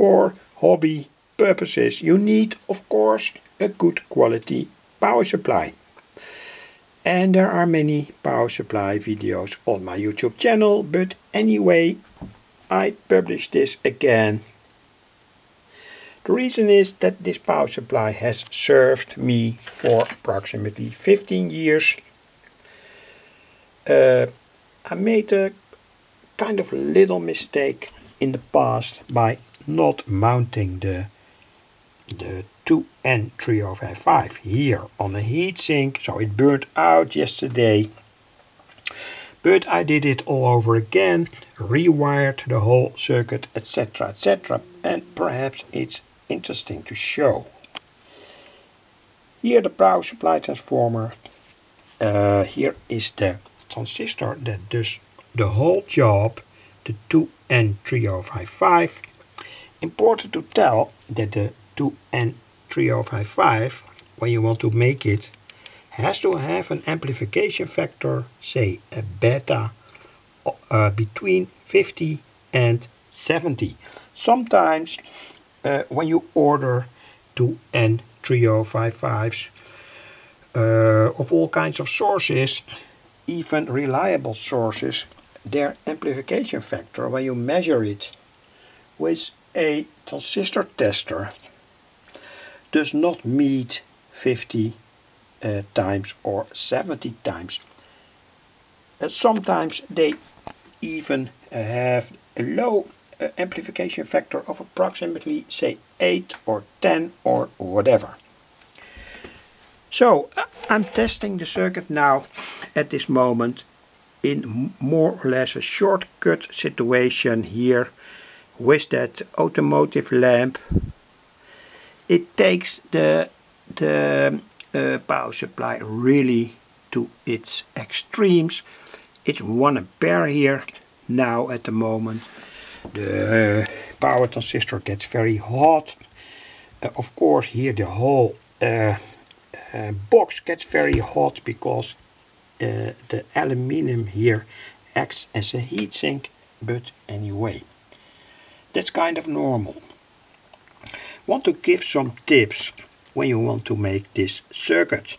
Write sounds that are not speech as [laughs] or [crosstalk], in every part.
for hobby purposes you need of course a good quality power supply. And there are many power supply videos on my YouTube channel, but anyway, I publish this again. The reason is that this power supply has served me for approximately 15 years. Uh, I made a kind of little mistake in the past by not mounting the the 2N3055 here on the heatsink so it burned out yesterday. But I did it all over again rewired the whole circuit etc etc and perhaps it's interesting to show. Here the power supply transformer. Uh, here is the transistor that does the whole job the 2N3055 important to tell that the 2N3055 when you want to make it has to have an amplification factor say a beta uh, between 50 and 70 sometimes uh, when you order 2N3055s uh, of all kinds of sources even reliable sources their amplification factor when you measure it with a transistor tester does not meet 50 uh, times or 70 times. Uh, sometimes they even have a low uh, amplification factor of approximately say 8 or 10 or whatever. So uh, I'm testing the circuit now at this moment in more or less a shortcut situation here with that automotive lamp it takes the the uh, power supply really to its extremes. It's 1 ampere here now at the moment. The uh, power transistor gets very hot. Uh, of course here the whole uh, uh, box gets very hot because uh, the aluminium here acts as a heatsink but anyway that's kind of normal want to give some tips when you want to make this circuit.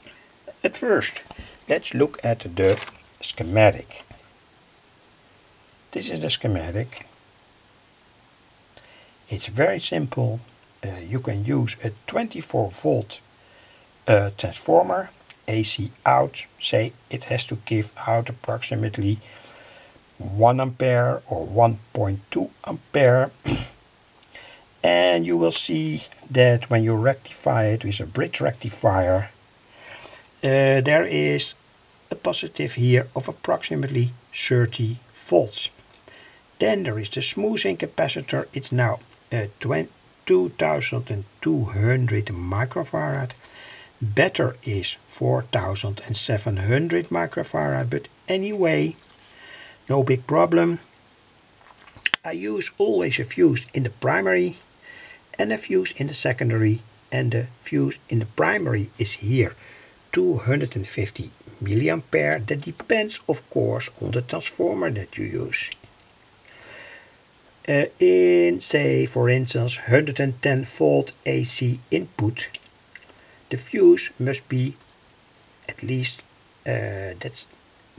At first, let's look at the schematic. This is the schematic. It's very simple. Uh, you can use a 24 volt uh, transformer, AC out, say it has to give out approximately 1 ampere or 1.2 ampere. [clears throat] And you will see that when you rectify it with a bridge rectifier uh, there is a positive here of approximately 30 volts. Then there is the smoothing capacitor. It's now uh, 2200 microfarad. Better is 4700 microfarad but anyway no big problem. I use always a fuse in the primary and a fuse in the secondary and the fuse in the primary is here 250 milliampere. That depends of course on the transformer that you use. Uh, in say for instance 110 volt AC input the fuse must be at least uh, that's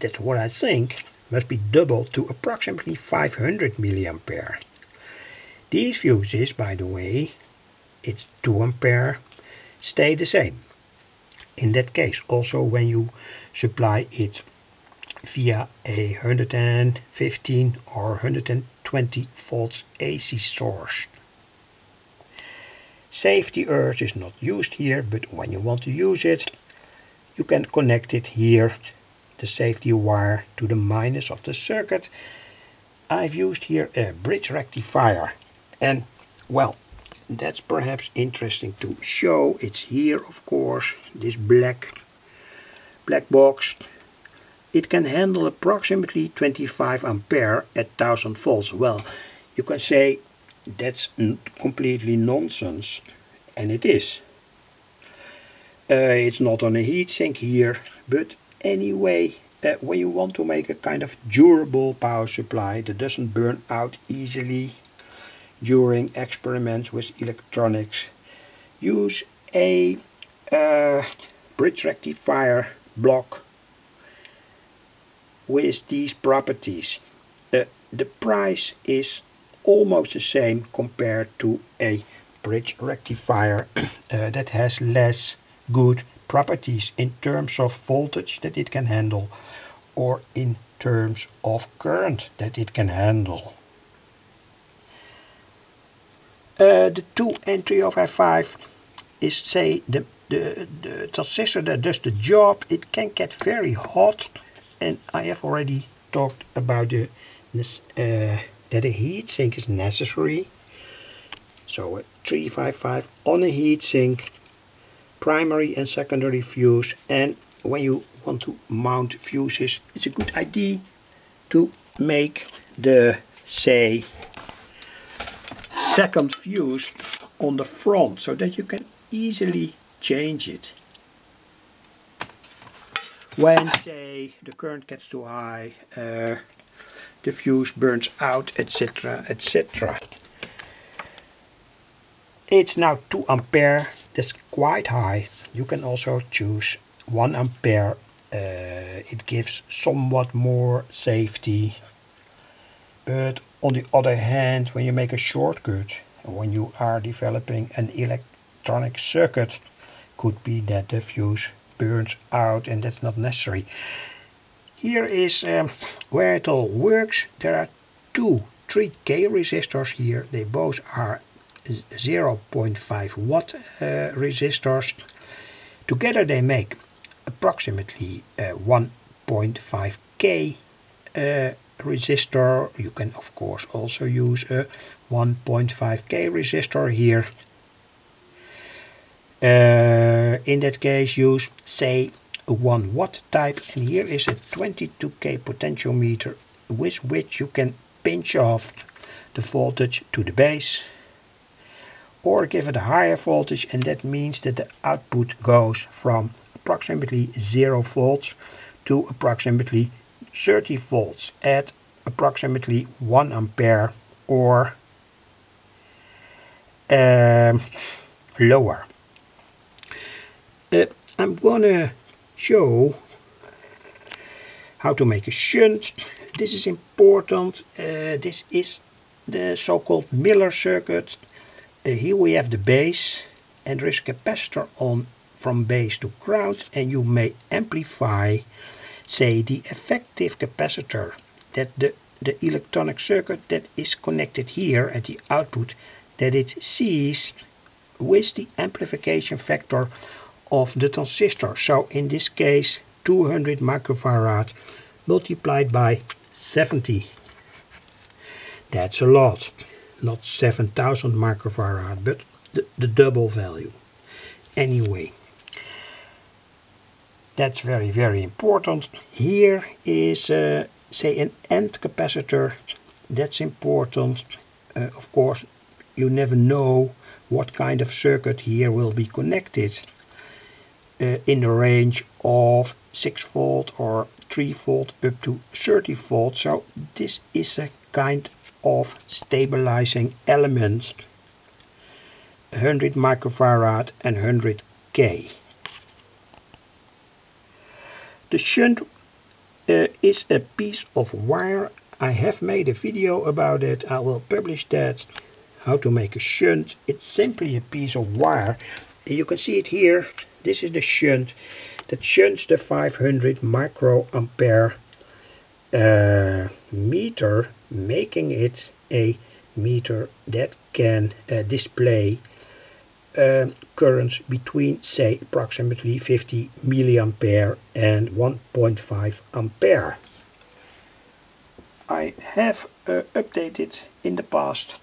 that's what I think must be doubled to approximately 500 milliampere these fuses, by the way, it's 2 ampere, stay the same. In that case, also when you supply it via a 115 or 120 volts AC source. Safety earth is not used here, but when you want to use it, you can connect it here, the safety wire to the minus of the circuit. I've used here a bridge rectifier. And well that's perhaps interesting to show. It's here of course this black black box. It can handle approximately 25 ampere at 1000 volts. Well you can say that's completely nonsense and it is. Uh, it's not on a heatsink here but anyway uh, when you want to make a kind of durable power supply that doesn't burn out easily during experiments with electronics use a uh, bridge rectifier block with these properties. Uh, the price is almost the same compared to a bridge rectifier [coughs] uh, that has less good properties in terms of voltage that it can handle or in terms of current that it can handle. Uh, the 2 N305 is say the, the, the transistor that does the job it can get very hot and I have already talked about the uh, that a heat sink is necessary so a 355 on a heat sink primary and secondary fuse and when you want to mount fuses it's a good idea to make the say second fuse on the front so that you can easily change it. When say the current gets too high uh, the fuse burns out etc etc it's now 2 ampere that's quite high. You can also choose 1 ampere uh, it gives somewhat more safety. But on the other hand when you make a shortcut when you are developing an electronic circuit could be that the fuse burns out and that's not necessary. Here is um, where it all works. There are two 3k resistors here. They both are 0.5 watt uh, resistors. Together they make approximately uh, 1.5k uh, resistor. You can of course also use a 1.5k resistor here. Uh, in that case use say a 1 watt type and here is a 22k potentiometer with which you can pinch off the voltage to the base or give it a higher voltage and that means that the output goes from approximately 0 volts to approximately 30 volts at approximately 1 ampere or um, lower. Uh, I'm gonna show how to make a shunt. This is important. Uh, this is the so-called Miller circuit. Here we have the base and there is a capacitor on from base to ground and you may amplify say the effective capacitor that the, the electronic circuit that is connected here at the output that it sees with the amplification factor of the transistor. So in this case 200 microfarad multiplied by 70. That's a lot. Not 7000 microfarad, but the, the double value. Anyway, that's very, very important. Here is, uh, say, an end capacitor. That's important. Uh, of course, you never know what kind of circuit here will be connected uh, in the range of 6 volt or 3 volt up to 30 volt. So this is a kind of stabilizing elements 100 microfarad and 100 K. The shunt uh, is a piece of wire. I have made a video about it. I will publish that. How to make a shunt. It's simply a piece of wire. You can see it here. This is the shunt that shunts the 500 microampere uh, meter, making it a meter that can uh, display uh, currents between say approximately 50 milliampere and 1.5 ampere. I have uh, updated in the past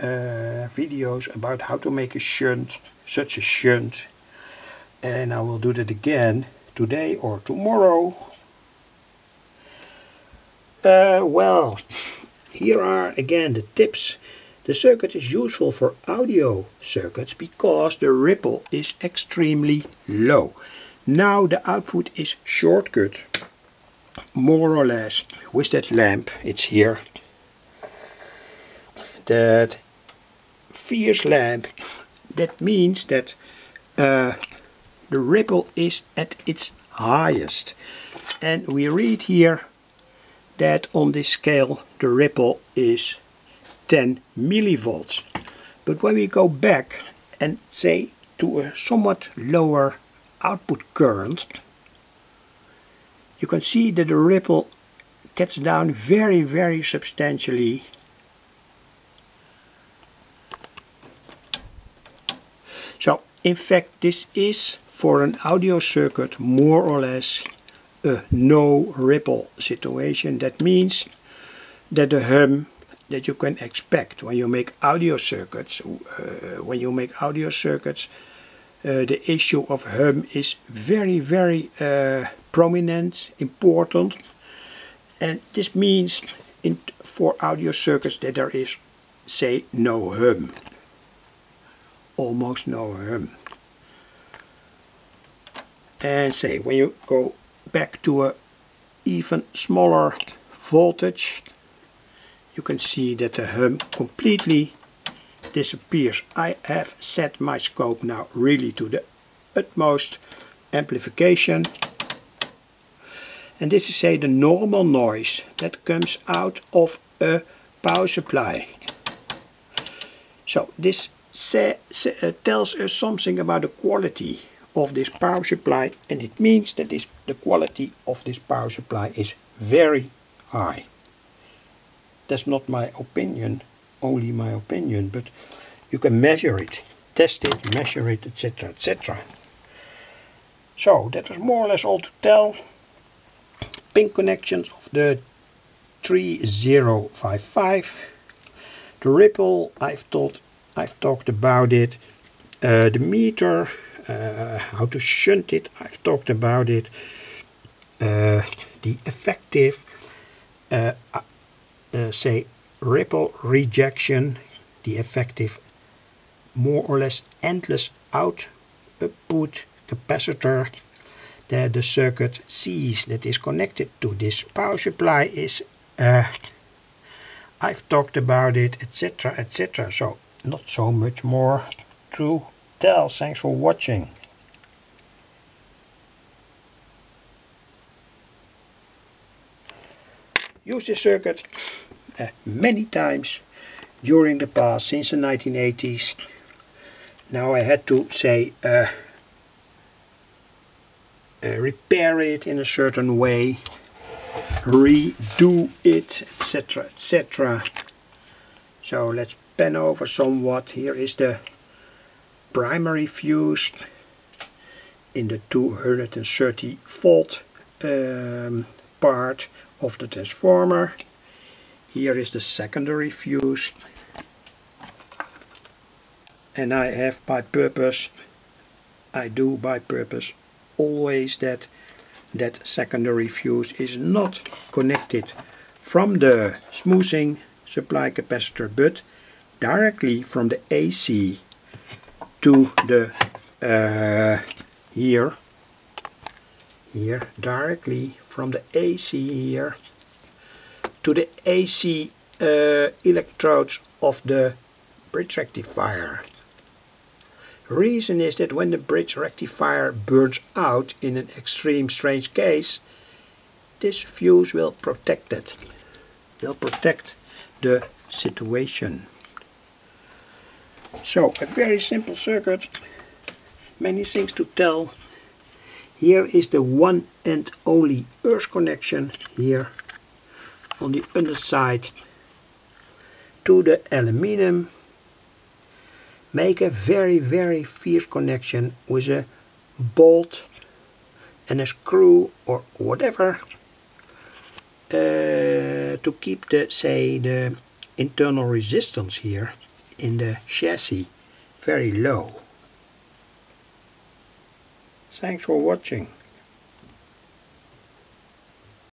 uh, videos about how to make a shunt, such a shunt and I will do that again today or tomorrow. Uh, well, [laughs] here are again the tips the circuit is useful for audio circuits because the ripple is extremely low. Now the output is shortcut, more or less, with that lamp, it's here, that fierce lamp, that means that uh, the ripple is at its highest. And we read here that on this scale the ripple is 10 millivolts. But when we go back and say to a somewhat lower output current, you can see that the ripple gets down very, very substantially. So, in fact, this is for an audio circuit more or less a no ripple situation. That means that the hum that you can expect when you make audio circuits, uh, when you make audio circuits, uh, the issue of hum is very, very uh, prominent, important, and this means in, for audio circuits that there is, say, no hum, almost no hum. And say, when you go back to a even smaller voltage, you can see that the hum completely disappears. I have set my scope now really to the utmost amplification and this is say the normal noise that comes out of a power supply. So this uh, tells us something about the quality of this power supply and it means that this, the quality of this power supply is very high. That's not my opinion, only my opinion, but you can measure it, test it, measure it, etc, etc. So that was more or less all to tell pin connections of the 3055 the ripple I've thought I've talked about it uh, the meter uh, how to shunt it. I've talked about it. Uh, the effective uh, uh, say ripple rejection the effective more or less endless output capacitor that the circuit sees that is connected to this power supply is uh, I've talked about it etc etc so not so much more to thanks for watching use this circuit uh, many times during the past since the 1980s now I had to say uh, uh, repair it in a certain way, redo it, etc. etc. So let's pan over somewhat. Here is the primary fuse in the 230 volt um, part of the transformer. Here is the secondary fuse and I have by purpose, I do by purpose always that that secondary fuse is not connected from the smoothing supply capacitor but directly from the AC to the uh, here. Here directly from the AC here. To the AC uh, electrodes of the bridge rectifier. Reason is that when the bridge rectifier burns out in an extreme strange case, this fuse will protect it, will protect the situation. So a very simple circuit, many things to tell. Here is the one and only earth connection here on the underside to the aluminum make a very very fierce connection with a bolt and a screw or whatever uh, to keep the say the internal resistance here in the chassis very low. Thanks for watching.